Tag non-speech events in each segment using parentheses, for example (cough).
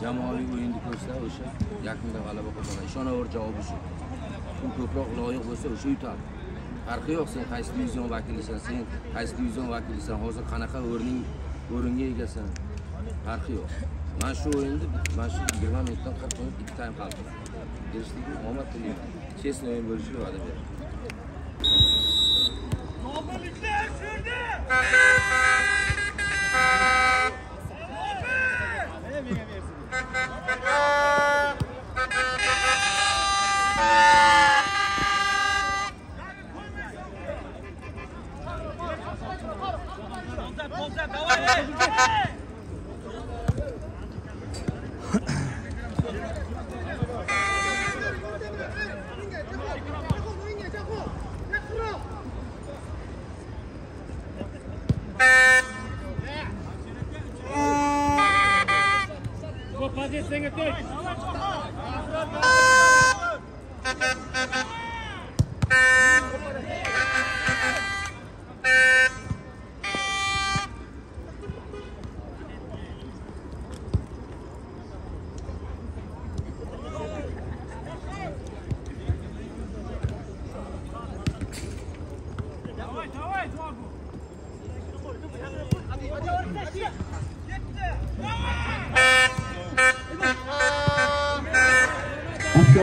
jamoaviy o'yinni ko'rsa o'sha yakunda g'alaba qozonadi ishonaver javobi shu. Kim ko'proq loyiq bo'lsa o'sha yutadi farqi yo'q sen qaysi divizion vakilisan sen qaysi divizion vakilisan hozir qanaqa o'rning o'ringa egasan? Farqi yo'q. Mana shu o'yinni mana shu yigirma minutdan qirq minut ikki taym hal qildi kelishdikmi omad tilayman. Честный o'yin bo'lishiga va'da beraman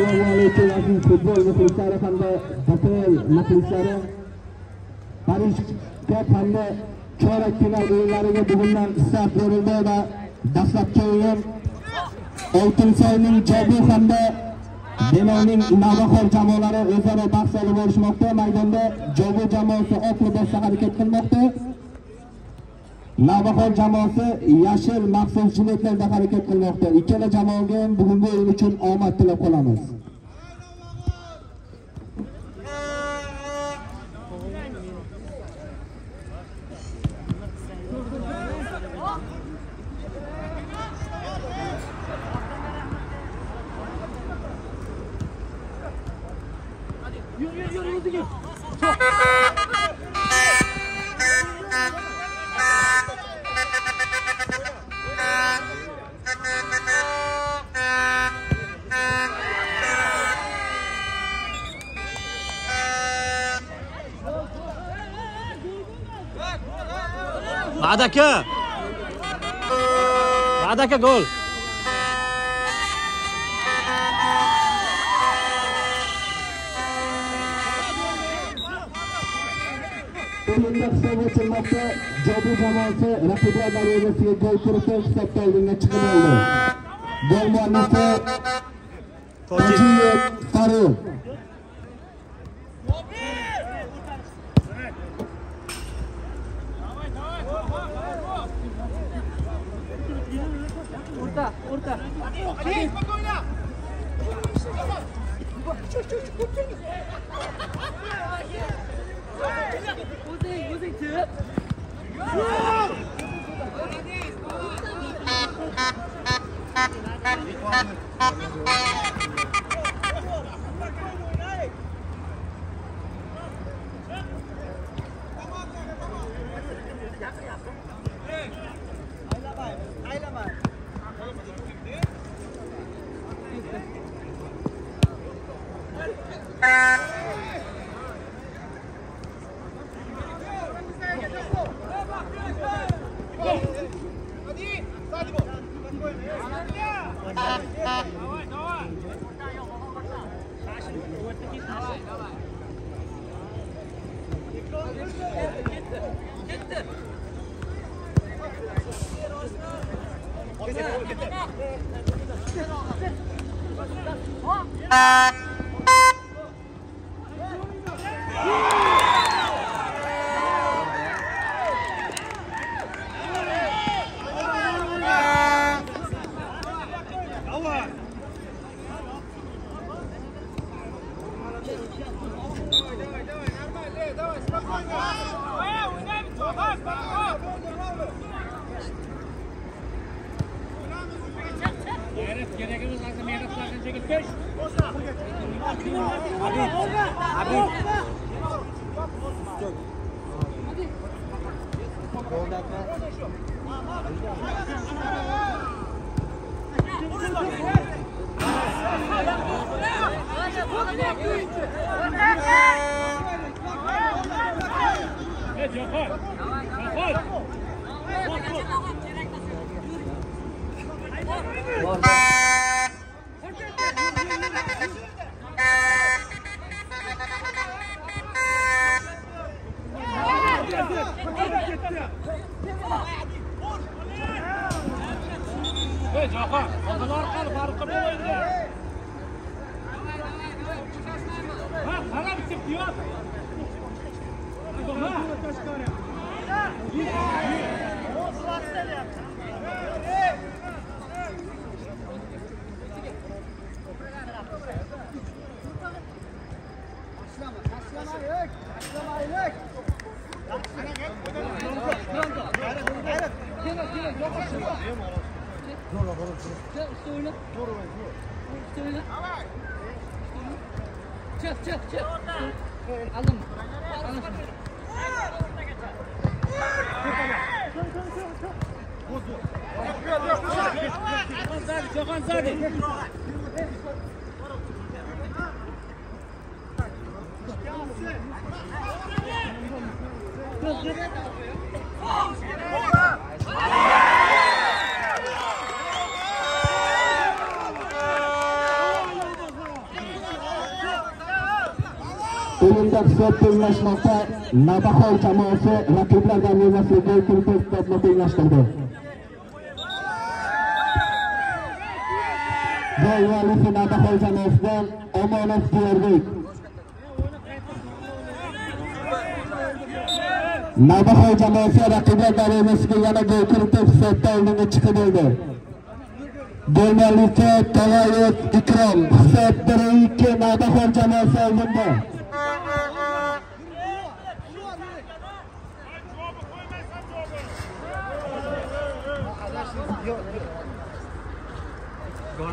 assalomu alaykum futbol muxlislari hamda bpl muxlislari parijga hamda chorak final o'yinlariga bugundan start berildi va dastlabki o'yin oltinsoyning jobu hamda denovning navbahor jamoalari o'zaro bahs olib borishmoqda maydonda jobu jamoasi oq libosda harakat qilmoqda Navbahor jamoasi yashil maxsus jiletlarda harakat qilmoqda. Ikkala jamoaga ham bugungi o'yin uchun omad tilab qolamiz. Ba'd aka. Ba'd aka gol. O'yinda hisob ochilmoqda. Jobu jamoasi raqiblar darvozasiga gol kiritib hisobda oldinga chiqib oldi. Gol muallifi Tojiyev Farruh. Давай, давай, давай, Uh... O'yinda hisob tenglashmoqda. Navbahor jamoasi raqiblar mevasli gol kiritib hisobni tenglashtirdi. Gol muallifi Navbahor jamoasidan Omonat Diyorbek. Navbahor jamoasi raqiblar darvozasiga yana gol kiritib hisobda oldinga chiqib oldi. Golmanlikka Talayev Ikrom hisob 1-2 Navbahor jamoasi oldinda.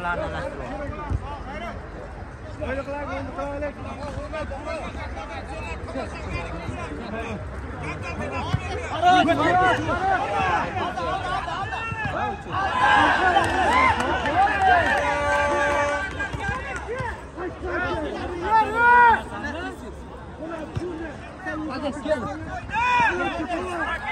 Mula na last row. Hadi.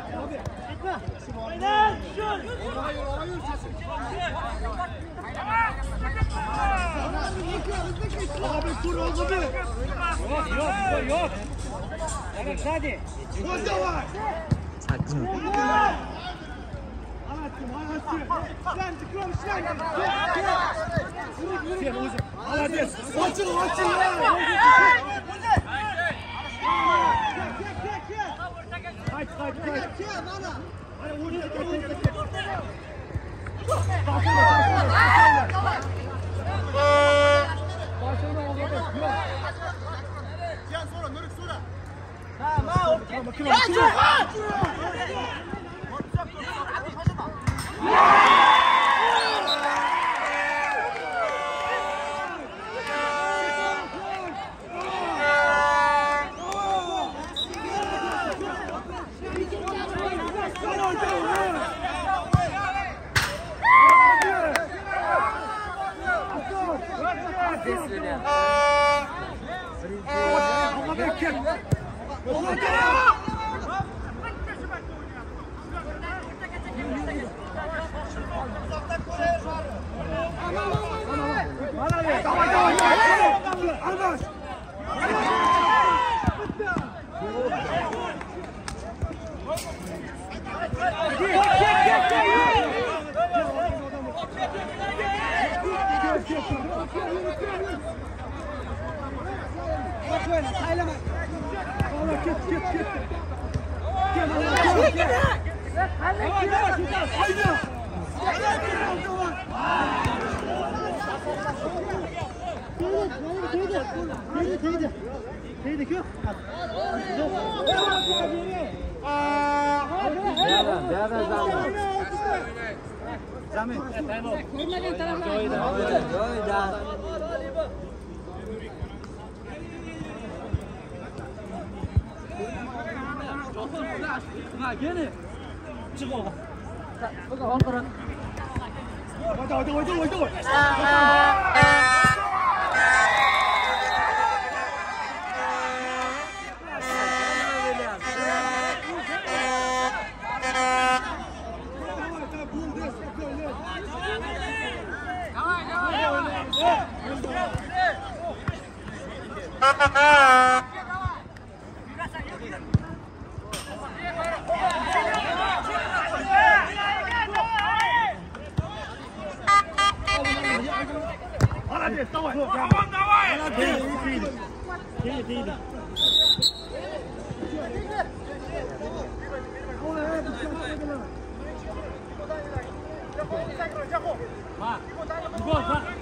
Abi kur oldu bir. Yok yok yok. Evet hadi. Koş da var. Sakin ol. Açın, açın. Come on, come on. Go, go! (laughs) 我走，我走，我走，我走。Ha ha ha! Давай, давай! Молодец! Дили, дили. Go, go.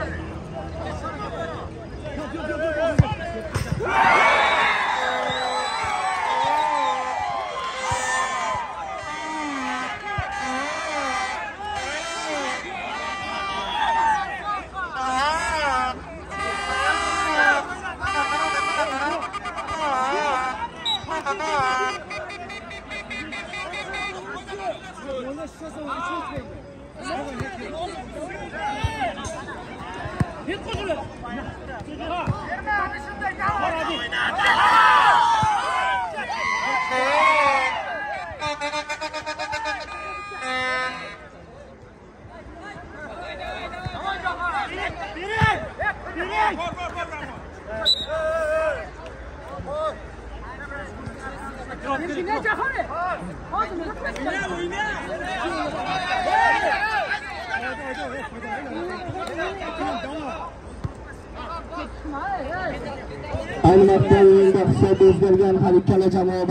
Ayni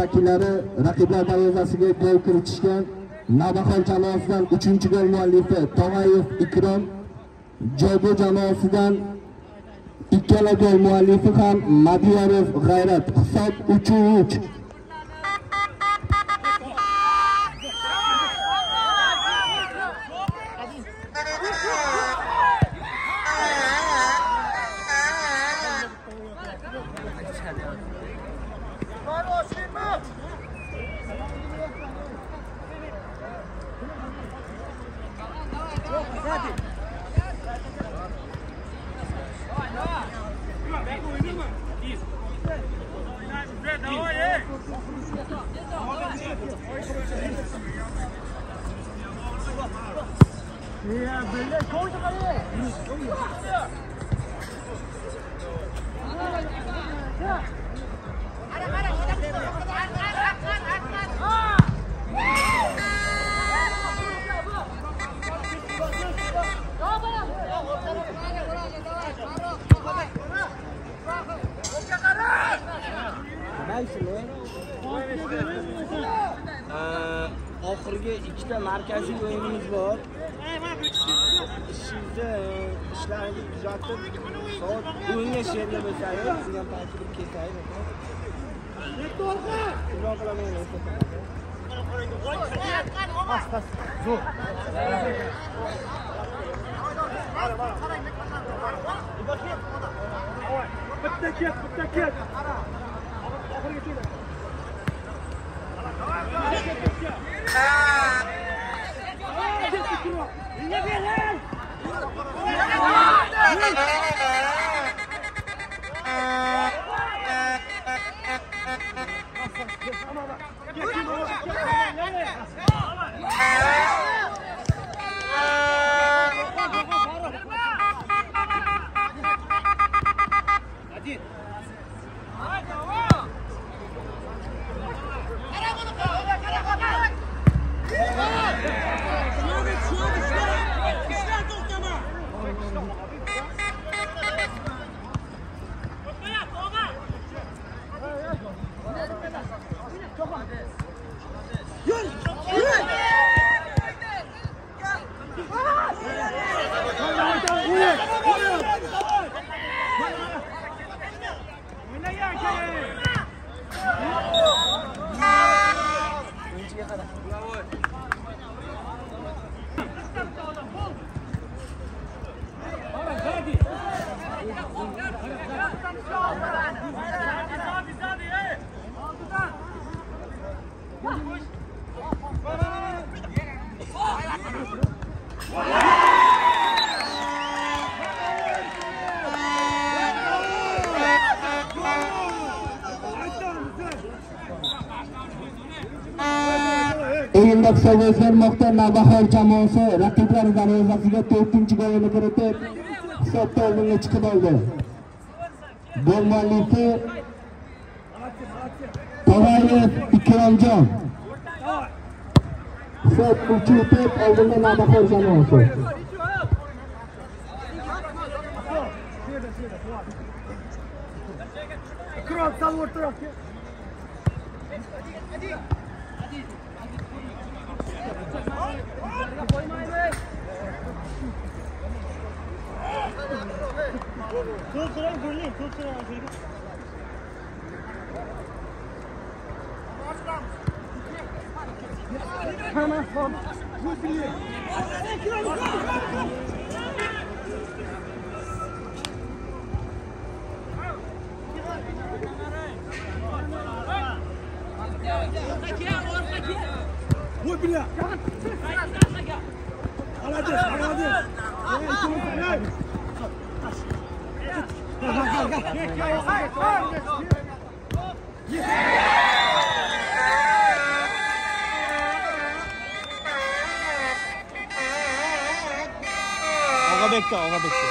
vakillari raqiblar darvozasiga gol kiritishgan. Navbahor jamoasidan uchinchi gol muallifi tog'ayev ikrom jobu jamoasidan ikkala gol muallifi ham madiyorov g'ayrat hisob uchu uch ¡Viene, O'zgarmoqda Navbahor jamoasi raqiblar darvozasiga 4-chi golini kiritib, hisobda oldinga chiqib oldi. Gol muallifi To'rayev Ikromjon. Hisob 3-deb oldinda Navbahor jamoasi. Kral sal o'rtaroq. Vur bile. Hadi, hadi. Oga bekle, oga bekle.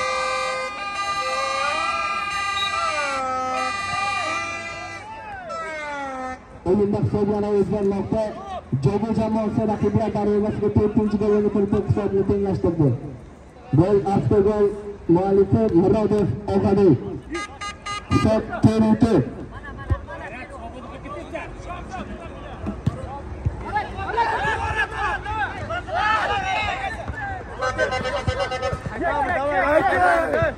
O'yinda hisob yana o'zgarmoqda. Jogo jamoasi raqiblar darvozasiga 4-chi golini kiritib hisobni tenglashtirdi. Gol avtogol muallifi Murodov Og'abey. Hisob 4-4. Diyor davay diyor.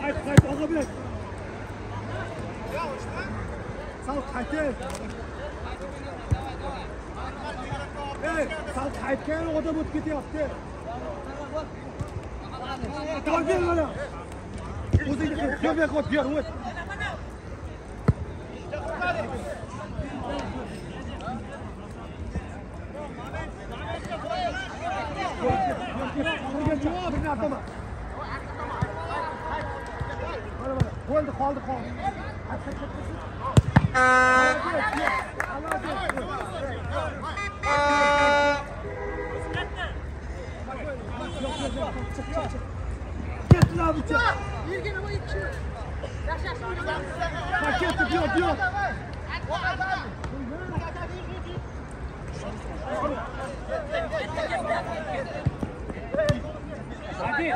Hayır, hayır, oga bek. sal qaytgan odam o'tib ketyapti tarbiya mana o'zingni bermay qo'y ber o't bir nartama bo'ldi qoldi qoldi çık çık çık. Getir abi çık. Yürgen ama ilk çık. Yaş yaş yürgen. Bak getir diyor diyor. Hadi.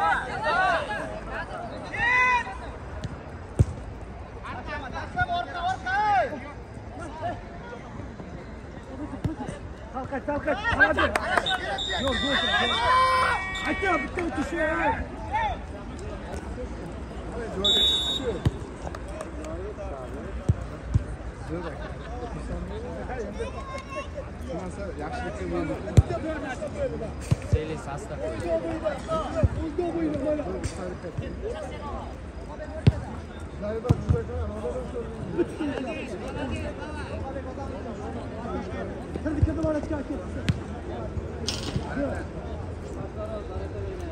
Kalkaç kalkaç. Hadi. Dur dur. Hadi, kadın var, çıkar, 誰かいない。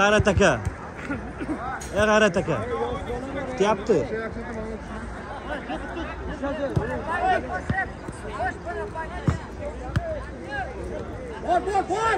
g'ayrat aka ey g'ayrat aka kutyapti bor bor bor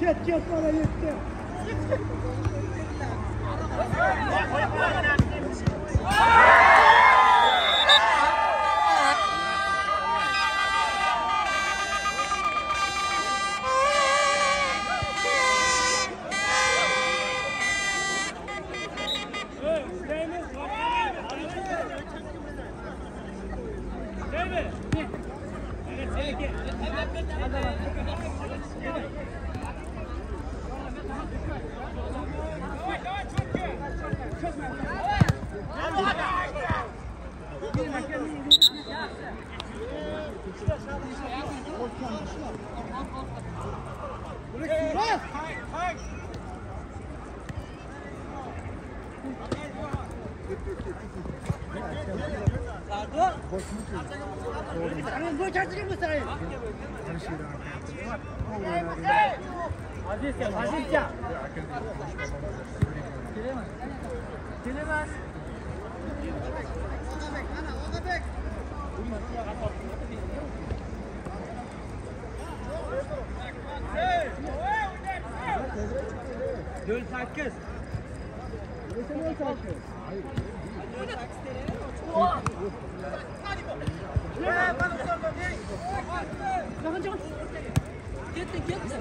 Git git bana yetti. Evet. Evet. Evet. Evet. Evet. Evet. Aziz can, Aziz can. Giremez. Giremez. 18 Get the get the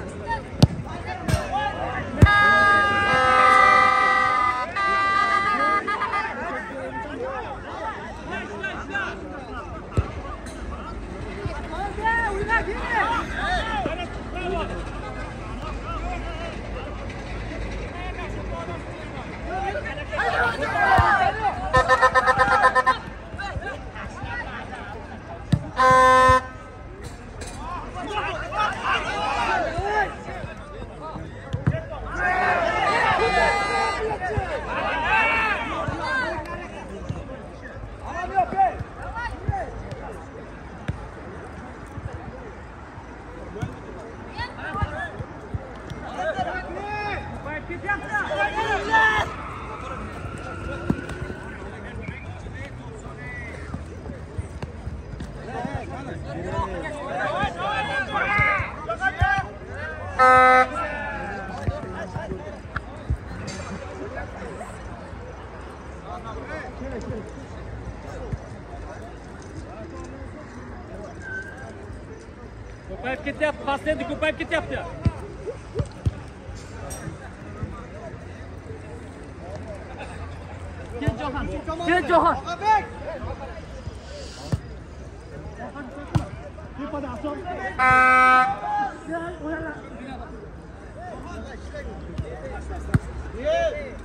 Ha ha ha! Kupayevga ketyapti, past endi Kupayevga ketyapti. Kel Johan, kel Johan. Tepada Asom. Gel, oyala. Yeah.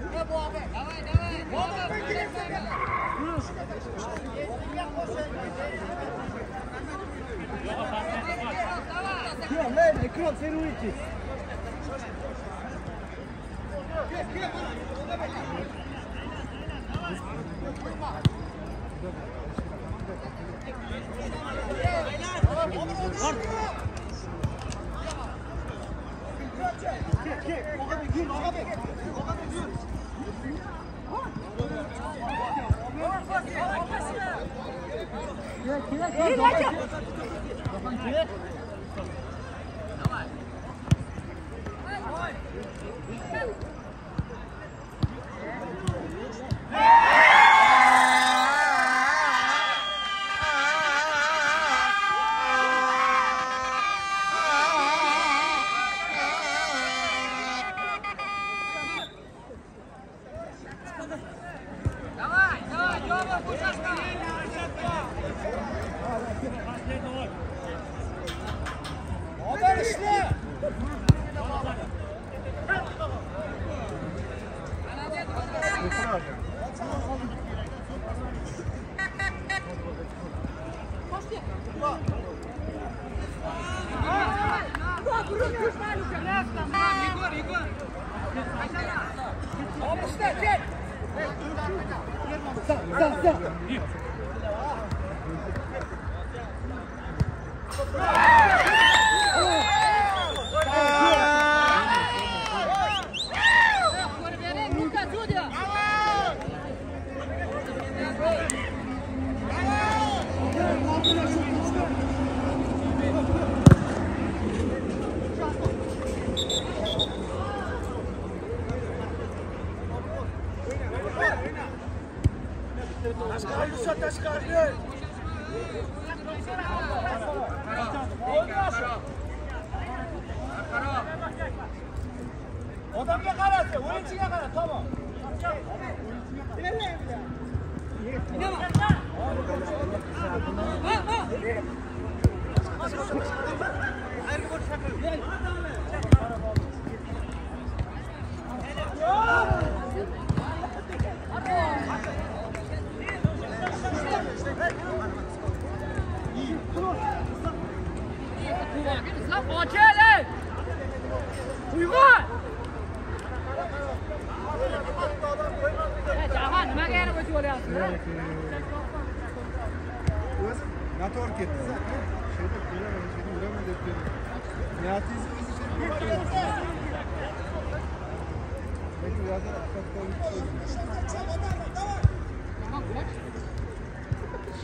Экран, церуйте! Gel gel. Oga bir gir, oga bir. Oga çıkar. Odamga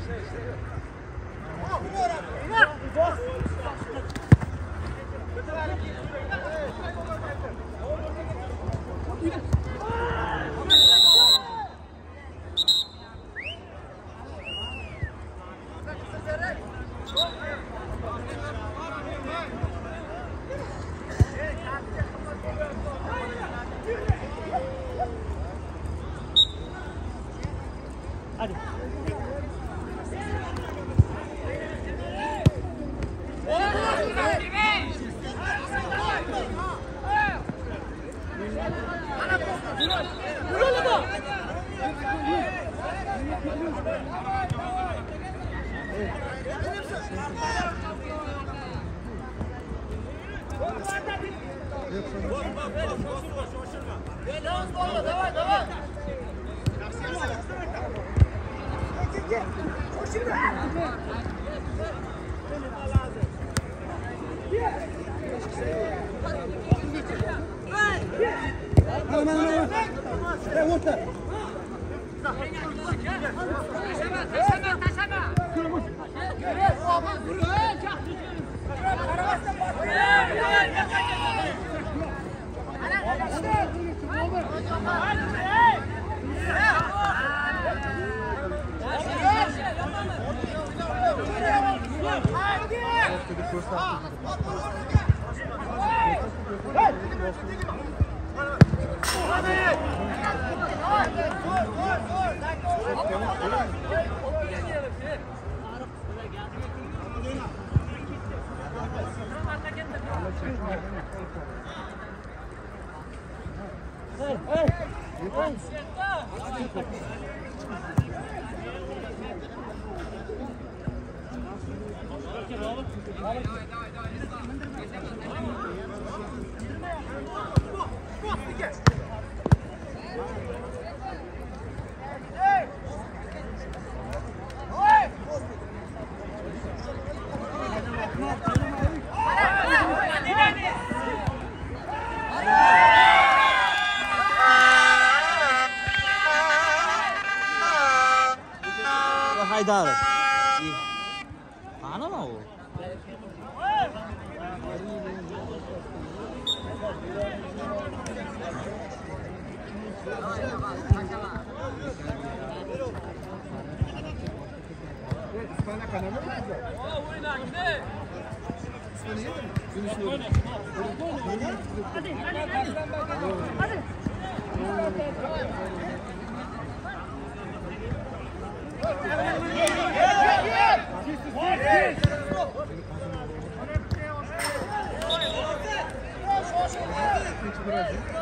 Thank you. İspanya kanalı mı güzel? mana bunday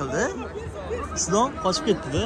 qildi islom qochib ketdida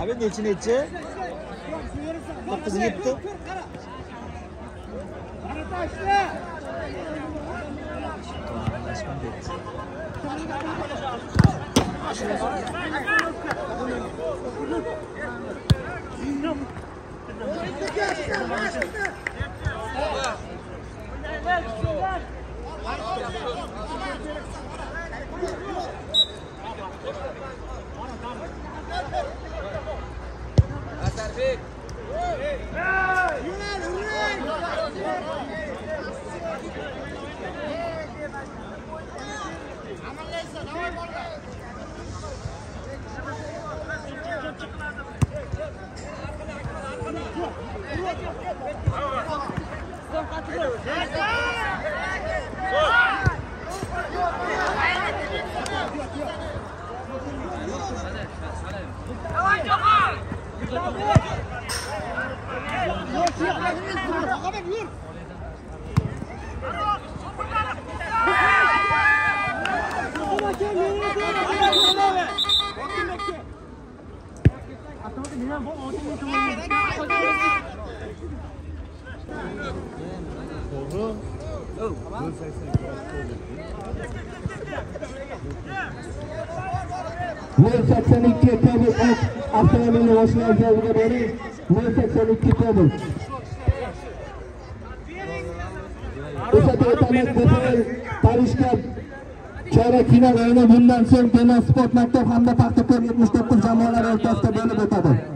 Abi nechi nechi? To'qqiz Thank you. Mashina egaziga bering nol sakson ikki kobul eslatib o'tamiz parishga chorak final o'yini bundan so'ng dena sport maktab hamda paxtakor yetmish to'qqiz jamoalari o'rtasida bo'lib o'tadi